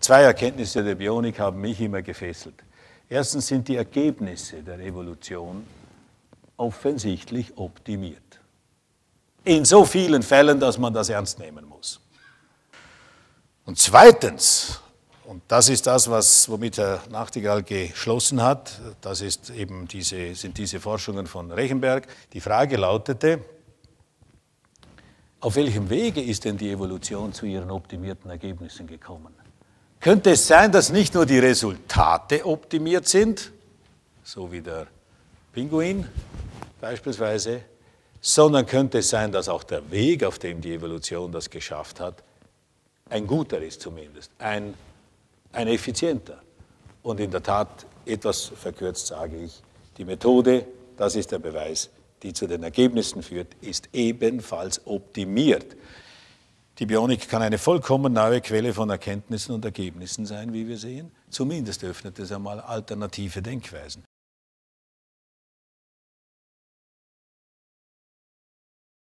Zwei Erkenntnisse der Bionik haben mich immer gefesselt. Erstens sind die Ergebnisse der Evolution offensichtlich optimiert. In so vielen Fällen, dass man das ernst nehmen muss. Und zweitens, und das ist das, was, womit Herr Nachtigall geschlossen hat, das ist eben diese, sind diese Forschungen von Rechenberg. Die Frage lautete, auf welchem Wege ist denn die Evolution zu ihren optimierten Ergebnissen gekommen? Könnte es sein, dass nicht nur die Resultate optimiert sind, so wie der Pinguin beispielsweise, sondern könnte es sein, dass auch der Weg, auf dem die Evolution das geschafft hat, ein guter ist zumindest, ein, ein effizienter. Und in der Tat, etwas verkürzt sage ich, die Methode, das ist der Beweis, die zu den Ergebnissen führt, ist ebenfalls optimiert. Die Bionik kann eine vollkommen neue Quelle von Erkenntnissen und Ergebnissen sein, wie wir sehen. Zumindest öffnet es einmal alternative Denkweisen.